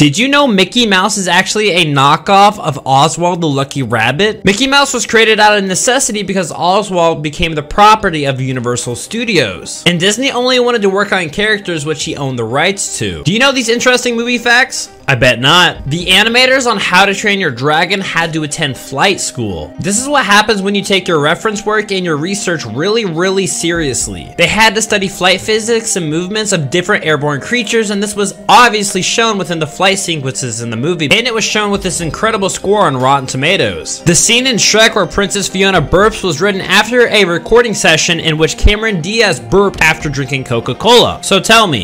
Did you know Mickey Mouse is actually a knockoff of Oswald the Lucky Rabbit? Mickey Mouse was created out of necessity because Oswald became the property of Universal Studios. And Disney only wanted to work on characters which he owned the rights to. Do you know these interesting movie facts? I bet not. The animators on How to Train Your Dragon had to attend flight school. This is what happens when you take your reference work and your research really, really seriously. They had to study flight physics and movements of different airborne creatures, and this was obviously shown within the flight sequences in the movie, and it was shown with this incredible score on Rotten Tomatoes. The scene in Shrek where Princess Fiona burps was written after a recording session in which Cameron Diaz burped after drinking Coca-Cola. So tell me,